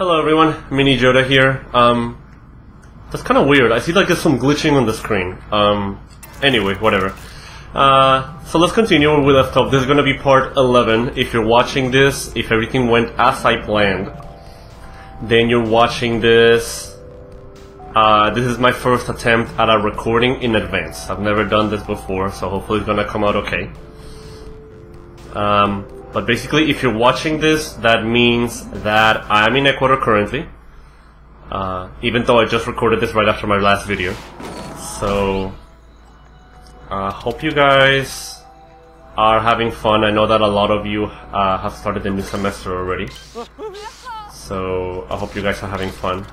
Hello everyone, Mini Joda here. Um, that's kind of weird. I see like there's some glitching on the screen. Um, anyway, whatever. Uh, so let's continue where we left off. This is gonna be part 11. If you're watching this, if everything went as I planned, then you're watching this. Uh, this is my first attempt at a recording in advance. I've never done this before, so hopefully it's gonna come out okay. Um, but basically, if you're watching this, that means that I'm in Ecuador currently. Uh, even though I just recorded this right after my last video. So, uh, hope you guys are having fun. I know that a lot of you uh, have started the new semester already. So, I hope you guys are having fun.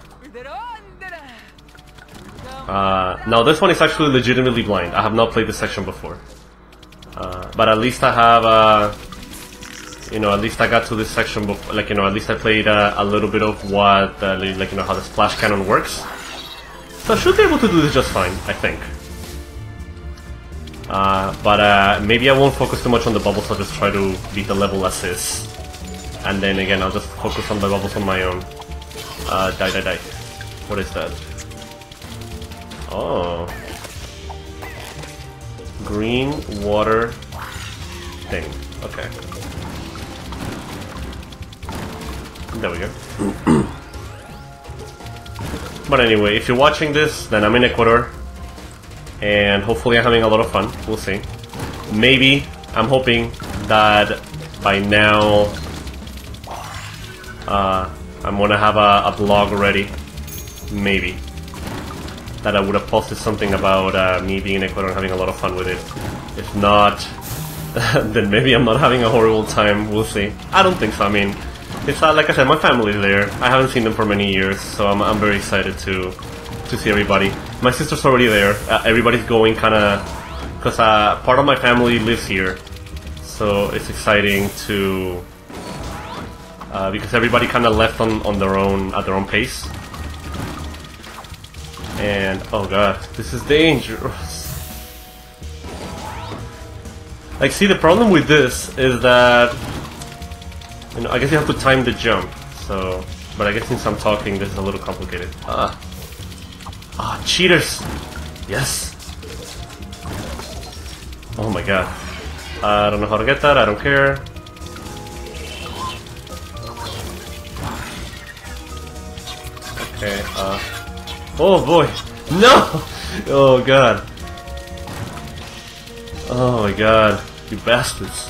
Uh, now, this one is actually legitimately blind. I have not played this section before. Uh, but at least I have, uh, you know, at least I got to this section before, like, you know, at least I played uh, a little bit of what, uh, like, you know, how the splash cannon works. So I should be able to do this just fine, I think. Uh, but uh, maybe I won't focus too much on the bubbles, I'll just try to beat the level as is. And then again, I'll just focus on the bubbles on my own. Uh, die, die, die. What is that? Oh. Green water thing. Okay. There we go. but anyway, if you're watching this, then I'm in Ecuador. And hopefully I'm having a lot of fun. We'll see. Maybe, I'm hoping that by now uh, I'm gonna have a, a blog ready. Maybe that I would have posted something about uh, me being in Ecuador and having a lot of fun with it. If not, then maybe I'm not having a horrible time. We'll see. I don't think so. I mean, it's uh, like I said, my family's there. I haven't seen them for many years, so I'm, I'm very excited to to see everybody. My sister's already there. Uh, everybody's going kind of because uh, part of my family lives here, so it's exciting to uh, because everybody kind of left on on their own at their own pace. And, oh god, this is dangerous. Like, see, the problem with this is that, you know, I guess you have to time the jump, so, but I guess since I'm talking, this is a little complicated. Ah. Ah, cheaters! Yes! Oh my god. I don't know how to get that, I don't care. Okay, uh... Oh boy! No! Oh god. Oh my god. You bastards.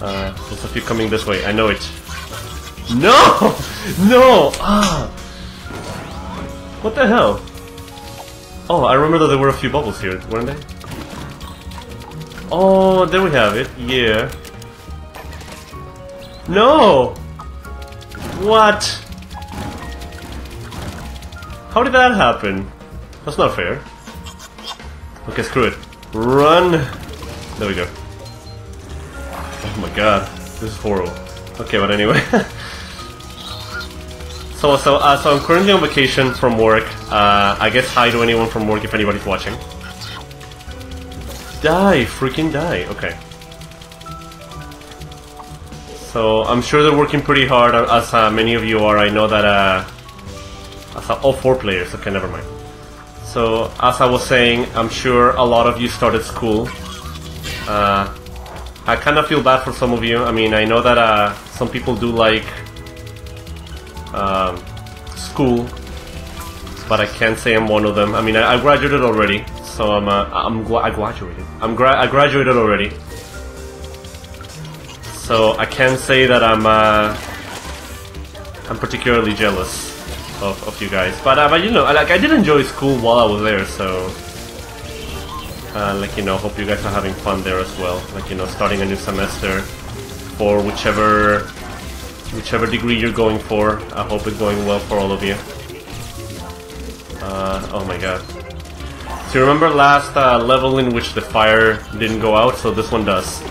Uh, there's a few coming this way, I know it. No! No! Ah! What the hell? Oh, I remember that there were a few bubbles here, weren't they? Oh, there we have it. Yeah. No! What? How did that happen? That's not fair. Okay, screw it. Run! There we go. Oh my god, this is horrible. Okay, but anyway. so, so, uh, so I'm currently on vacation from work. Uh, I guess hi to anyone from work if anybody's watching. Die! Freaking die! Okay. So, I'm sure they're working pretty hard, as uh, many of you are. I know that, uh, all four players, okay, never mind. So, as I was saying, I'm sure a lot of you started school. Uh, I kind of feel bad for some of you. I mean, I know that uh, some people do like um, school, but I can't say I'm one of them. I mean, I, I graduated already, so I'm uh, I'm I graduated. I'm gra I graduated already, so I can't say that I'm uh, I'm particularly jealous of, of you guys. But, uh, but you know, like I did enjoy school while I was there, so like you know, hope you guys are having fun there as well. Like you know, starting a new semester for whichever whichever degree you're going for. I hope it's going well for all of you. Uh, oh my god. So you remember last uh, level in which the fire didn't go out, so this one does.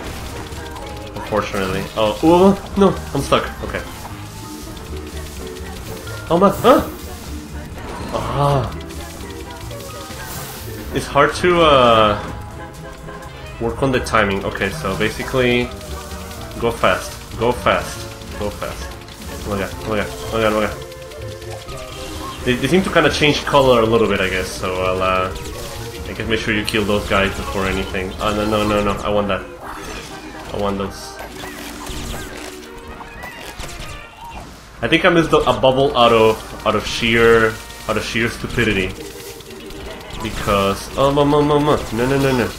Unfortunately. Oh, oh no, I'm stuck. Okay. Oh my, huh? Ah. It's hard to uh, work on the timing. Okay, so basically, go fast, go fast, go fast. Oh my god, oh my god, oh my. They, they seem to kind of change color a little bit, I guess, so I'll, uh... I guess make sure you kill those guys before anything. Oh, no, no, no, no, I want that. I want those. I think I missed a bubble out of out of sheer out of sheer stupidity because... Oh, mama, no. No, no, no, no.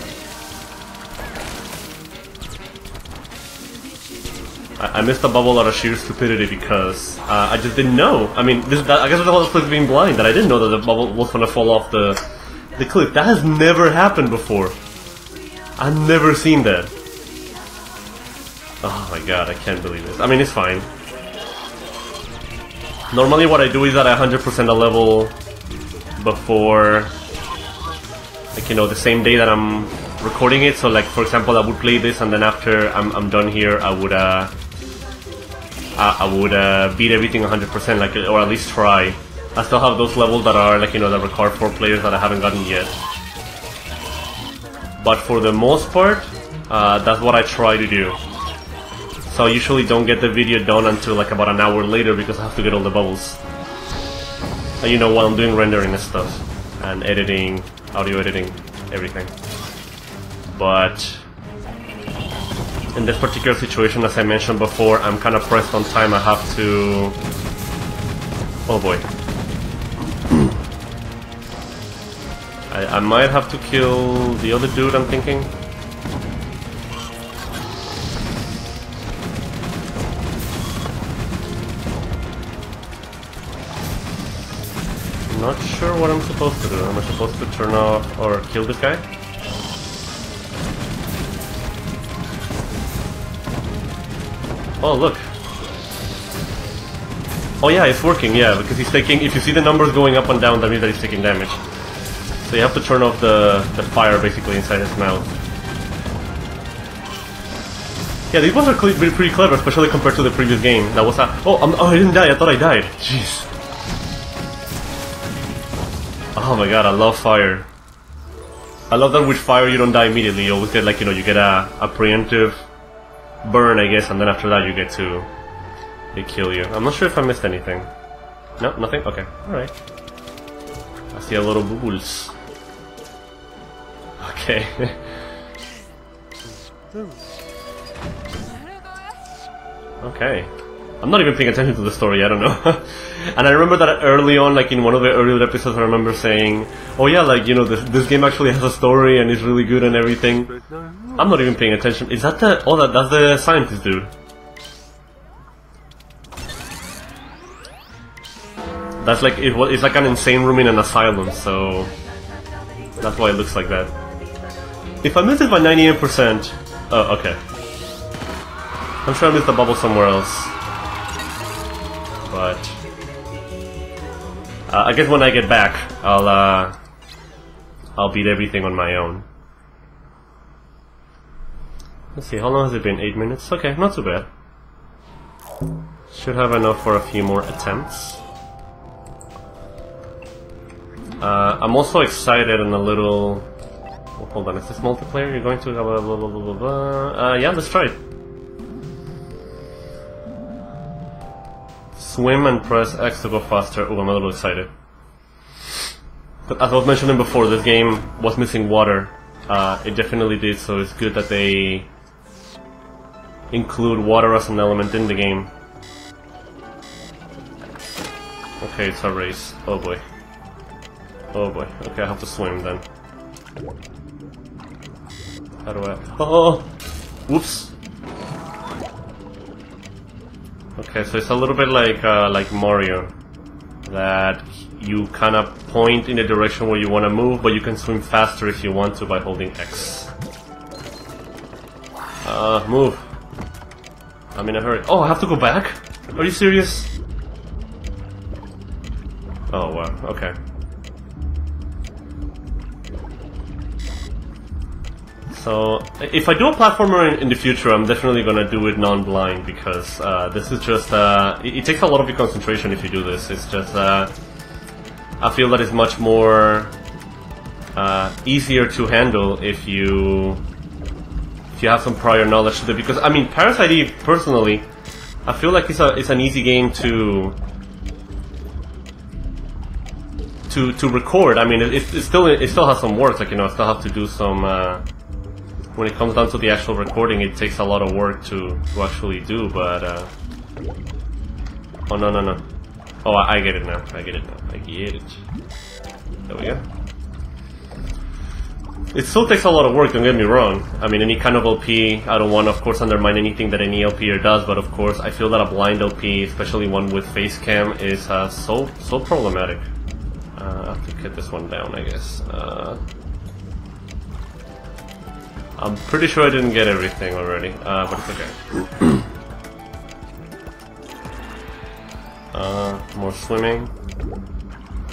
I, missed the bubble out of sheer stupidity because uh, I just didn't know. I mean, this, that, I guess that's what was being blind, that I didn't know that the bubble was gonna fall off the, the cliff. That has never happened before. I've never seen that. Oh my god, I can't believe this. I mean, it's fine. Normally what I do is that I 100% a level before like, you know, the same day that I'm recording it. So, like, for example, I would play this and then after I'm, I'm done here, I would, uh, I, I would, uh, beat everything 100%, like, or at least try. I still have those levels that are, like, you know, that require 4 players that I haven't gotten yet. But for the most part, uh, that's what I try to do. So I usually don't get the video done until like about an hour later because I have to get all the bubbles. And you know, while I'm doing rendering and stuff. And editing, audio editing, everything. But... In this particular situation, as I mentioned before, I'm kind of pressed on time. I have to... Oh boy. I, I might have to kill the other dude, I'm thinking. Not sure what I'm supposed to do. Am I supposed to turn off or kill this guy? Oh, look. Oh yeah, it's working, yeah, because he's taking... If you see the numbers going up and down, that means that he's taking damage. So you have to turn off the, the fire, basically, inside his mouth. Yeah, these ones are pretty clever, especially compared to the previous game. That was. Oh, I'm, oh, I didn't die, I thought I died. Jeez. Oh my god, I love fire. I love that with fire you don't die immediately, you always get like, you know, you get a, a preemptive burn, I guess, and then after that you get to... They kill you. I'm not sure if I missed anything. No, nothing? Okay, alright. I see a little bubbles. Okay. okay. I'm not even paying attention to the story, I don't know. And I remember that early on, like in one of the earlier episodes, I remember saying, "Oh yeah, like you know, this this game actually has a story and is really good and everything." I'm not even paying attention. Is that the? Oh, that that's the scientist dude. That's like it, it's like an insane room in an asylum, so that's why it looks like that. If I missed it by 98%, oh okay. I'm sure I missed the bubble somewhere else, but. Uh, I guess when I get back, I'll uh, I'll beat everything on my own. Let's see, how long has it been? Eight minutes? Okay, not too bad. Should have enough for a few more attempts. Uh, I'm also excited and a little... Oh, hold on, is this multiplayer? You're going to... Blah, blah, blah, blah, blah. Uh, yeah, let's try it. Swim and press X to go faster. Oh, I'm a little excited. But as I was mentioning before, this game was missing water. Uh, it definitely did, so it's good that they include water as an element in the game. Okay, it's a race. Oh boy. Oh boy. Okay, I have to swim then. How do I... Oh! Whoops! Okay, so it's a little bit like uh, like Mario, that you kind of point in the direction where you want to move, but you can swim faster if you want to by holding X. Uh, move. I'm in a hurry. Oh, I have to go back? Are you serious? Oh, wow, okay. So, if I do a platformer in, in the future, I'm definitely gonna do it non-blind because uh, this is just, uh, it, it, takes a lot of your concentration if you do this. It's just, uh, I feel that it's much more uh, easier to handle if you if you have some prior knowledge to it. Because I mean, Parasite Eve personally, I feel like it's a it's an easy game to to to record. I mean, it, it still it still has some work. Like you know, I still have to do some. Uh, when it comes down to the actual recording, it takes a lot of work to to actually do. But uh, oh no no no! Oh, I, I get it now. I get it now. I get it. There we go. It still takes a lot of work, don't get me wrong. I mean, any kind of LP, I don't want to, of course, undermine anything that any LPer does, but of course, I feel that a blind LP, especially one with face cam, is uh, so so problematic. Uh, I have to cut this one down, I guess. Uh, I'm pretty sure I didn't get everything already, uh, but it's okay. uh, more swimming.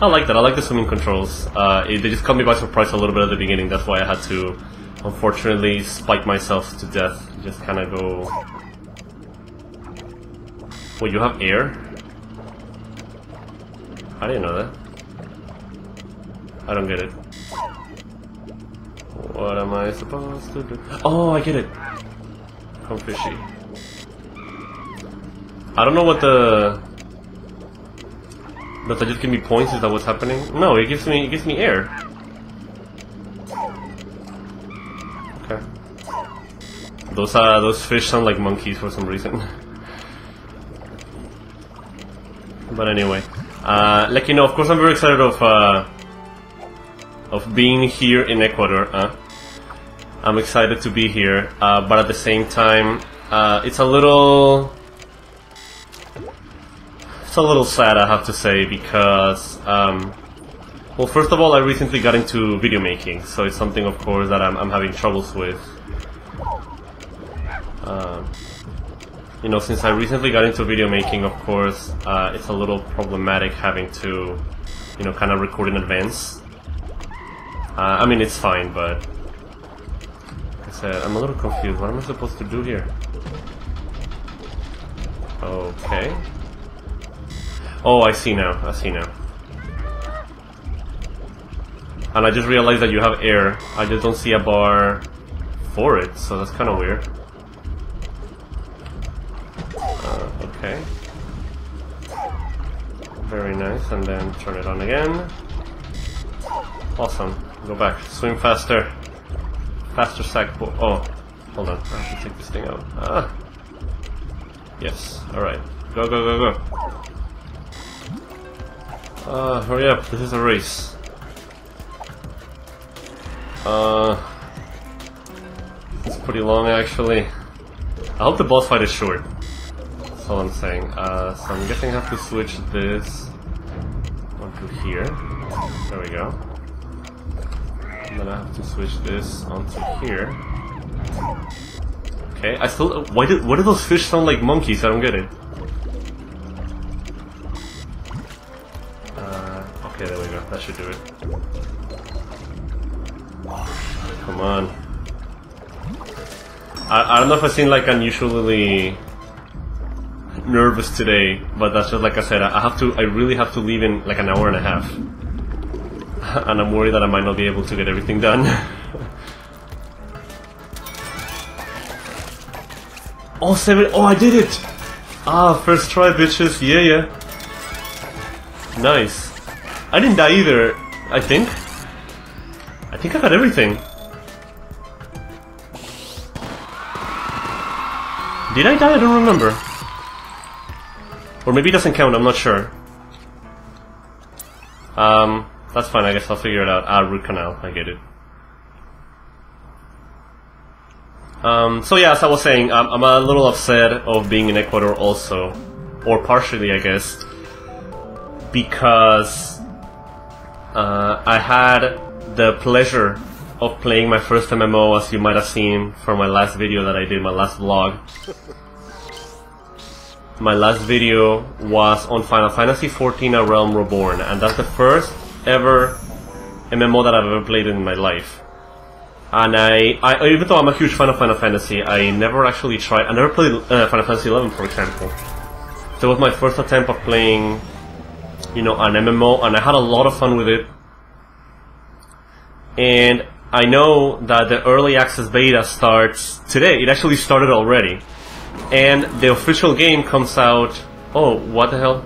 I like that. I like the swimming controls. Uh, it, they just caught me by surprise a little bit at the beginning. That's why I had to, unfortunately, spike myself to death. Just kind of go. Well, you have air. I didn't know that. I don't get it. What am I supposed to do? Oh, I get it. Come fishy. I don't know what the does that just give me points? Is that what's happening? No, it gives me it gives me air. Okay. Those uh those fish sound like monkeys for some reason. but anyway, uh, like you know, of course, I'm very excited of uh, of being here in Ecuador. Uh. I'm excited to be here, uh, but at the same time, uh, it's a little it's a little sad, I have to say, because, um, well, first of all, I recently got into video making, so it's something, of course, that I'm, I'm having troubles with. Uh, you know, since I recently got into video making, of course, uh, it's a little problematic having to, you know, kind of record in advance. Uh, I mean, it's fine, but said, I'm a little confused. What am I supposed to do here? Okay. Oh, I see now. I see now. And I just realized that you have air. I just don't see a bar for it, so that's kind of weird. Uh, okay. Very nice, and then turn it on again. Awesome. Go back. Swim faster. Faster sack. Oh, hold on. I have to take this thing out. Ah. Yes. Alright. Go, go, go, go. Uh, hurry up, this is a race. Uh, it's pretty long actually. I hope the boss fight is short. That's all I'm saying. Uh, so I'm guessing I have to switch this onto here. There we go. And then I have to switch this onto here. Okay, I still- why did- why do those fish sound like monkeys? I don't get it. Uh, Okay, there we go. That should do it. Come on. I, I don't know if I seem like unusually nervous today, but that's just like I said, I have to, I really have to leave in like an hour and a half. and I'm worried that I might not be able to get everything done. oh, seven, oh, I did it! Ah, first try, bitches, yeah, yeah. Nice. I didn't die either, I think. I think I got everything. Did I die? I don't remember. Or maybe it doesn't count, I'm not sure. Um, that's fine, I guess I'll figure it out. Ah, root canal, I get it. Um, so yeah, as I was saying, I'm, I'm a little upset of being in Ecuador also. Or partially, I guess. Because uh, I had the pleasure of playing my first MMO, as you might have seen from my last video that I did, my last vlog. my last video was on Final Fantasy XIV A Realm Reborn, and that's the first ever MMO that I've ever played in my life. And I, I even though I'm a huge fan of Final Fantasy, I never actually tried, I never played uh, Final Fantasy XI, for example. So it was my first attempt of playing you know, an MMO, and I had a lot of fun with it. And I know that the early access beta starts today. It actually started already. And the official game comes out. Oh, what the hell?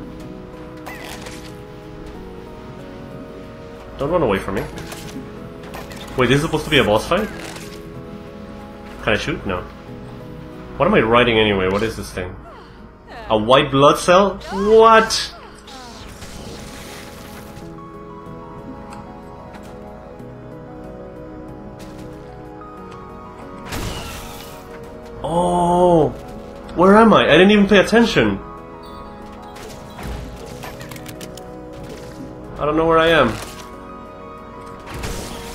Don't run away from me. Wait, this is supposed to be a boss fight? Can I shoot? No. What am I writing anyway? What is this thing? A white blood cell? What? Oh, where am I? I didn't even pay attention. I don't know where I am.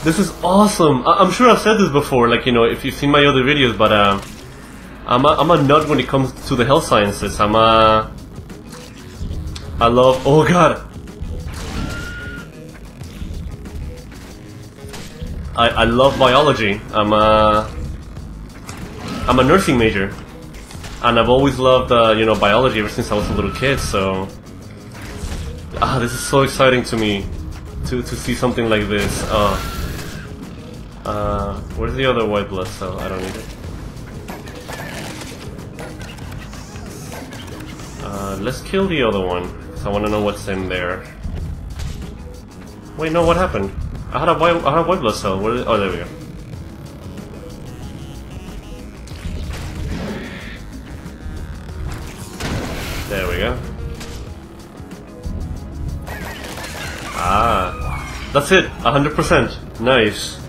This is awesome. I am sure I've said this before, like, you know, if you've seen my other videos, but uh, I'm, a, I'm a nut when it comes to the health sciences. I'm a... I love... Oh god! I, I love biology. I'm a... I'm a nursing major, and I've always loved uh, you know biology ever since I was a little kid. So ah, this is so exciting to me to to see something like this. Uh, uh, where's the other white blood cell? I don't need it. Uh, let's kill the other one. Cause I want to know what's in there. Wait, no, what happened? I had a white, I had a white blood cell. Where, oh, there we go. There we go. Ah, that's it, 100%. Nice.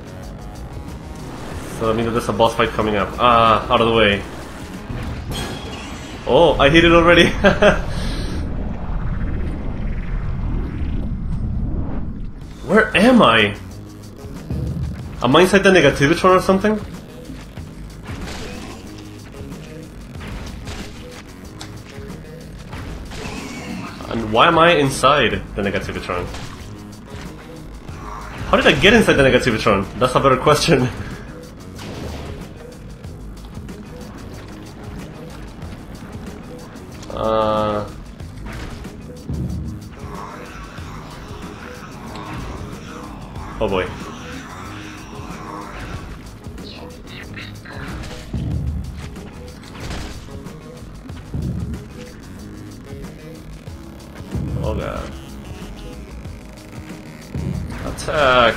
So that means there's a boss fight coming up. Ah, out of the way. Oh, I hit it already. Where am I? Am I inside the Negativitron or something? And why am I inside the Negativitron? How did I get inside the Negativitron? That's a better question. Oh god. Attack!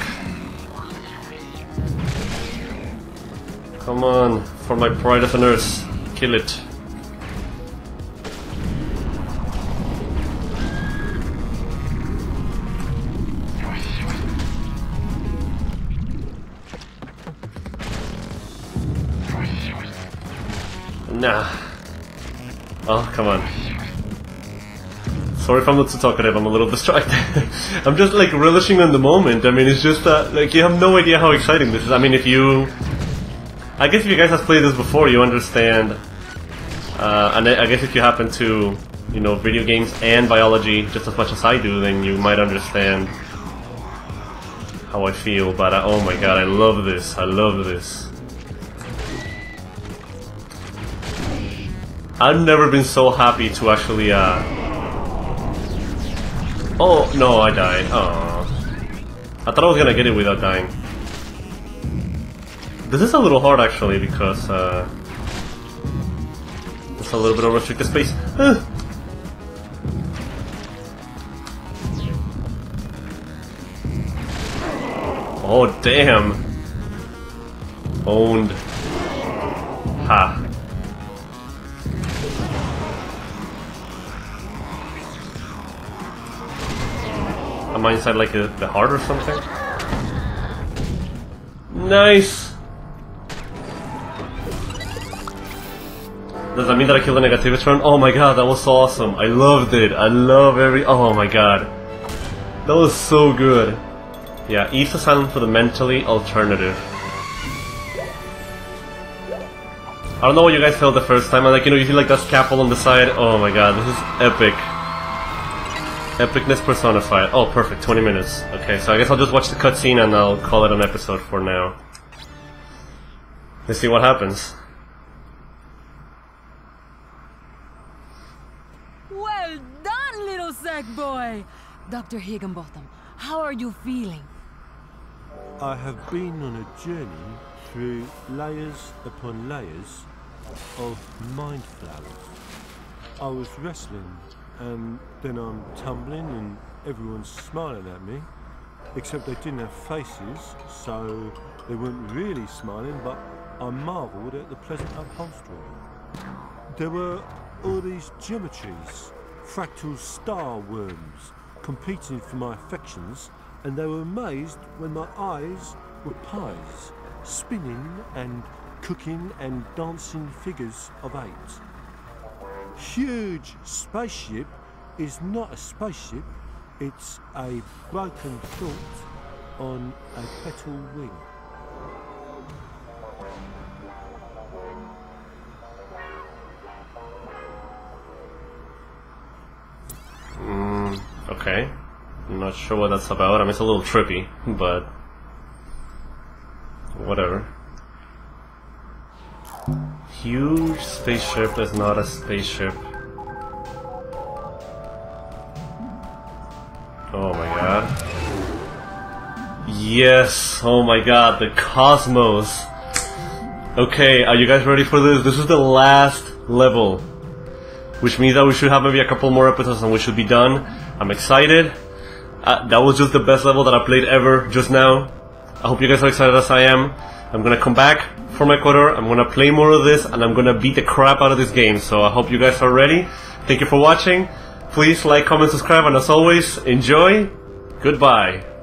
Come on, for my pride of a nurse, kill it. Nah. Oh, come on. Sorry if I'm not too talkative, I'm a little distracted. I'm just like relishing in the moment. I mean, it's just that, like, you have no idea how exciting this is. I mean, if you. I guess if you guys have played this before, you understand. Uh, and I guess if you happen to, you know, video games and biology just as much as I do, then you might understand how I feel. But uh, oh my god, I love this. I love this. I've never been so happy to actually uh, Oh, no, I died. Oh. I thought I was gonna get it without dying. This is a little hard, actually, because, uh... It's a little bit of restricted space. oh, damn! Owned. Ha. Am I inside like a, the heart or something? Nice! Does that mean that I killed the Negativitron? Oh my god, that was so awesome. I loved it. I love every... Oh my god. That was so good. Yeah, Eve's Asylum for the mentally alternative. I don't know what you guys felt the first time. I like, you know, you see like that scaffold on the side. Oh my god, this is epic. Epicness personified. Oh, perfect. 20 minutes. Okay, so I guess I'll just watch the cutscene and I'll call it an episode for now. Let's see what happens. Well done, little sack boy! Dr. Higginbotham, how are you feeling? I have been on a journey through layers upon layers of mind flowers. I was wrestling, and then I'm tumbling, and everyone's smiling at me. Except they didn't have faces, so they weren't really smiling, but I marvelled at the pleasant upholstery. There were all these geometries, fractal star worms, competing for my affections, and they were amazed when my eyes were pies, spinning and cooking and dancing figures of eight. Huge spaceship is not a spaceship, it's a broken thought on a petal wing. Mm, okay. I'm not sure what that's about. I mean, it's a little trippy, but whatever. Huge spaceship is not a spaceship. Oh my god. Yes, oh my god, the cosmos. Okay, are you guys ready for this? This is the last level. Which means that we should have maybe a couple more episodes and we should be done. I'm excited. Uh, that was just the best level that I played ever just now. I hope you guys are excited as I am. I'm gonna come back for my quarter, I'm gonna play more of this, and I'm gonna beat the crap out of this game. So I hope you guys are ready. Thank you for watching. Please like, comment, subscribe, and as always, enjoy. Goodbye.